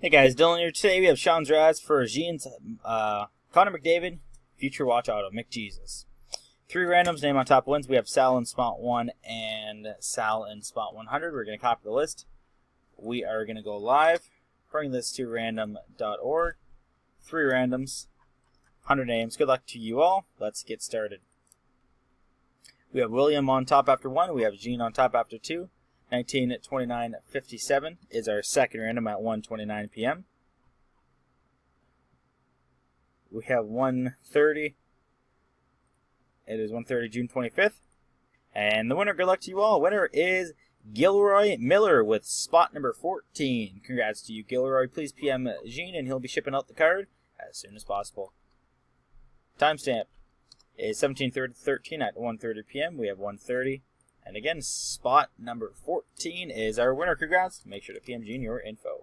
Hey guys, Dylan here. Today we have Sean's razz for Jean's uh, Connor McDavid, Future Watch Auto, McJesus. Three randoms, name on top wins. We have Sal in spot 1 and Sal in spot 100. We're going to copy the list. We are going to go live. Bring this to random.org. Three randoms, 100 names. Good luck to you all. Let's get started. We have William on top after 1. We have Jean on top after 2. 1929.57 is our second random at 1.29 p.m. We have 1.30. It is 1.30 June 25th. And the winner, good luck to you all. Winner is Gilroy Miller with spot number 14. Congrats to you, Gilroy. Please PM Jean and he'll be shipping out the card as soon as possible. Timestamp is 17.13 at 1.30 p.m. We have 1.30 and again, spot number 14 is our winner. Congrats. Make sure to PM Jean your info.